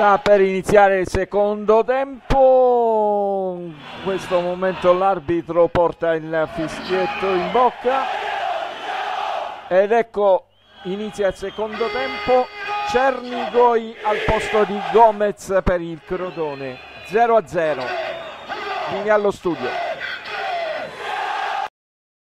Sta per iniziare il secondo tempo. In questo momento l'arbitro porta il fischietto in bocca. Ed ecco inizia il secondo tempo. Cernigoi al posto di Gomez per il Crotone. 0 a 0. Linea allo studio.